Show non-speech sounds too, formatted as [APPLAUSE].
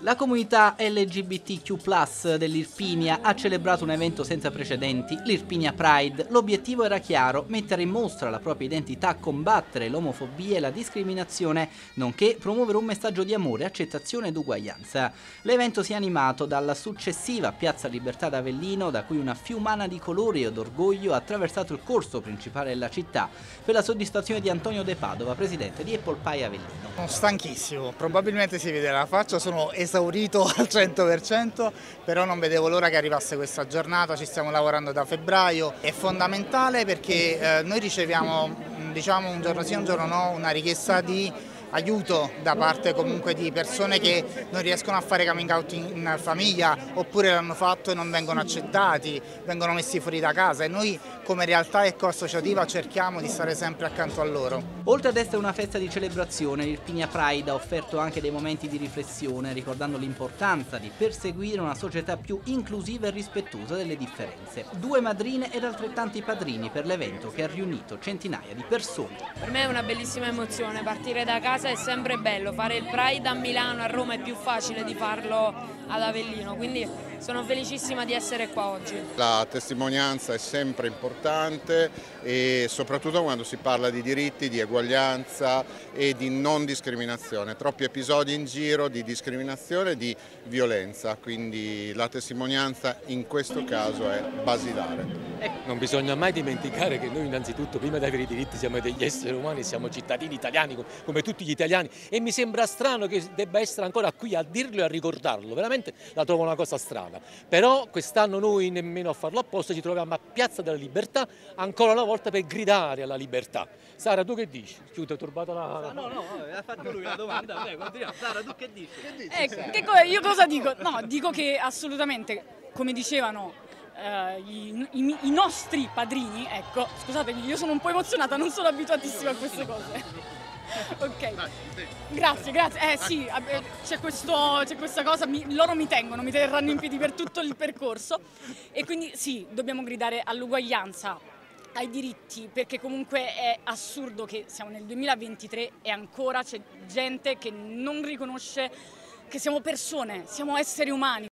La comunità LGBTQ dell'Irpinia ha celebrato un evento senza precedenti, l'Irpinia Pride. L'obiettivo era chiaro, mettere in mostra la propria identità, combattere l'omofobia e la discriminazione, nonché promuovere un messaggio di amore, accettazione ed uguaglianza. L'evento si è animato dalla successiva Piazza Libertà d'Avellino, da cui una fiumana di colori ed orgoglio ha attraversato il corso principale della città, per la soddisfazione di Antonio De Padova, presidente di Apple Pie Avellino. Sono stanchissimo, probabilmente si vede la faccia, sono esaurito [LAUGHS] al 100%, però non vedevo l'ora che arrivasse questa giornata, ci stiamo lavorando da febbraio, è fondamentale perché eh, noi riceviamo diciamo un giorno sì un giorno no una richiesta di aiuto da parte comunque di persone che non riescono a fare coming out in famiglia oppure l'hanno fatto e non vengono accettati, vengono messi fuori da casa e noi come realtà eco-associativa cerchiamo di stare sempre accanto a loro. Oltre ad essere una festa di celebrazione, l'Irpinia Pride ha offerto anche dei momenti di riflessione, ricordando l'importanza di perseguire una società più inclusiva e rispettosa delle differenze. Due madrine ed altrettanti padrini per l'evento che ha riunito centinaia di persone. Per me è una bellissima emozione partire da casa casa è sempre bello, fare il Pride a Milano, a Roma è più facile di farlo ad Avellino, quindi sono felicissima di essere qua oggi. La testimonianza è sempre importante e soprattutto quando si parla di diritti, di eguaglianza e di non discriminazione. Troppi episodi in giro di discriminazione e di violenza, quindi la testimonianza in questo caso è basilare. Non bisogna mai dimenticare che noi innanzitutto prima di avere i diritti siamo degli esseri umani, siamo cittadini italiani come tutti gli italiani e mi sembra strano che debba essere ancora qui a dirlo e a ricordarlo, veramente la trovo una cosa strana. Però quest'anno noi nemmeno a farlo apposta ci troviamo a Piazza della Libertà ancora una volta per gridare alla libertà. Sara tu che dici? Chiude turbata la... No, no, ha fatto lui una domanda, Vabbè, continuiamo. Sara tu che dici? Che dici ecco, che co io cosa dico? No, dico che assolutamente, come dicevano Uh, i, i, i, nostri padrini, ecco, scusatemi, io sono un po' emozionata, non sono abituatissima a queste cose. [LAUGHS] ok, grazie, grazie. Eh sì, c'è, questa cosa, mi, loro mi tengono, mi terranno in piedi per tutto il percorso e quindi sì, dobbiamo gridare all'uguaglianza, ai diritti, perché comunque è assurdo che siamo nel 2023 e ancora c'è gente che non riconosce che siamo persone, siamo esseri umani.